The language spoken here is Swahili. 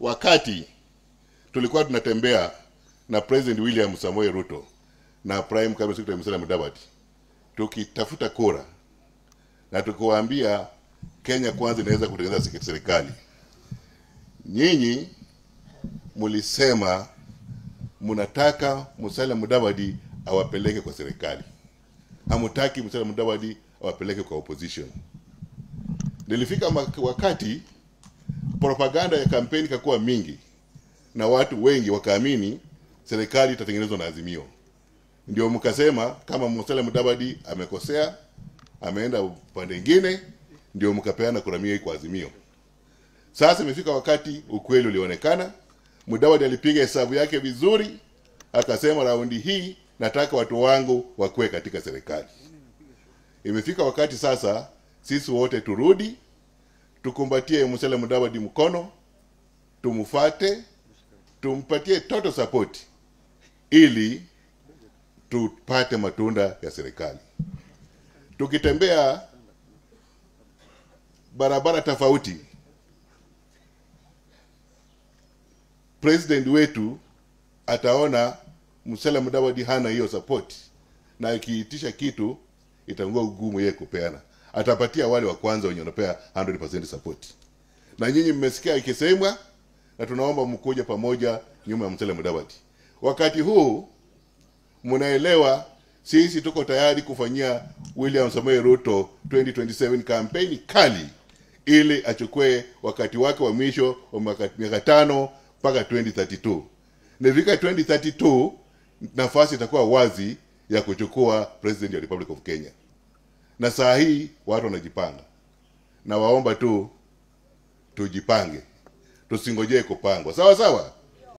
wakati tulikuwa tunatembea na President William Samoei Ruto na Prime Cabinet Secretary Musalia Mudavadi tukitafuta kura na tukiwaambia Kenya kwanza inaweza kutengeneza serikali, nyinyi mlisema mnataka Musalia Mudavadi awapeleke kwa serikali, hamutaki Musalia Mudavadi awapeleke kwa opposition. Nilifika wakati propaganda ya kampeni ikakuwa mingi na watu wengi wakaamini serikali itatengenezwa na Azimio. Ndio mkasema kama Musalia Mudavadi amekosea, ameenda upande mwingine, ndio mkapeana kura mia kwa Azimio. Sasa imefika wakati ukweli ulionekana. Mudavadi alipiga hesabu yake vizuri, akasema raundi hii nataka watu wangu wakuwe katika serikali. Imefika wakati sasa sisi wote turudi, tukumbatie Musalia Mudavadi mkono, tumfate, tumpatie toto sapoti ili tupate matunda ya serikali. Tukitembea barabara tofauti, president wetu ataona Musalia Mudavadi hana hiyo sapoti, na ikiitisha kitu itangua ugumu yeye kupeana. Atapatia wale wa kwanza wenye wanapea 100% support, na nyinyi mmesikia ikisemwa, na tunaomba mkuje pamoja nyuma ya Musalia Mudavadi. Wakati huu mnaelewa sisi tuko tayari kufanyia William Samoei Ruto 2027 kampeni kali ili achukue wakati wake wa mwisho wa miaka- tano mpaka 2032. Nifika 2032 nafasi itakuwa wazi ya kuchukua president ya Republic of Kenya, na saa hii watu wanajipanga, na waomba tu tujipange, tusingojee kupangwa. Sawa sawa.